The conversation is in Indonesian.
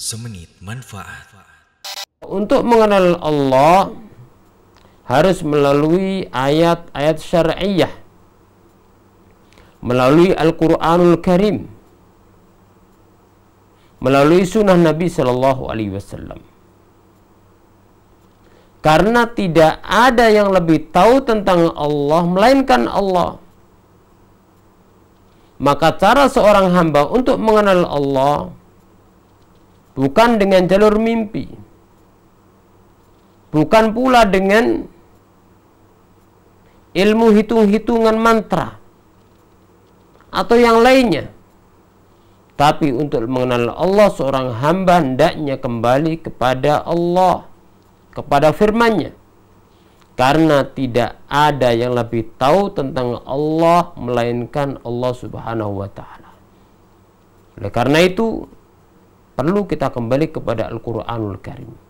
Semenit manfaat. Untuk mengenal Allah harus melalui ayat-ayat syar'iyah. Melalui Al-Qur'anul Karim. Melalui sunnah Nabi Shallallahu alaihi wasallam. Karena tidak ada yang lebih tahu tentang Allah melainkan Allah. Maka cara seorang hamba untuk mengenal Allah bukan dengan jalur mimpi, bukan pula dengan ilmu hitung-hitungan mantra atau yang lainnya. Tapi untuk mengenal Allah seorang hamba hendaknya kembali kepada Allah, kepada firman-Nya. Karena tidak ada yang lebih tahu tentang Allah melainkan Allah Subhanahu wa taala. Oleh karena itu, perlu kita kembali kepada Al-Qur'anul Karim.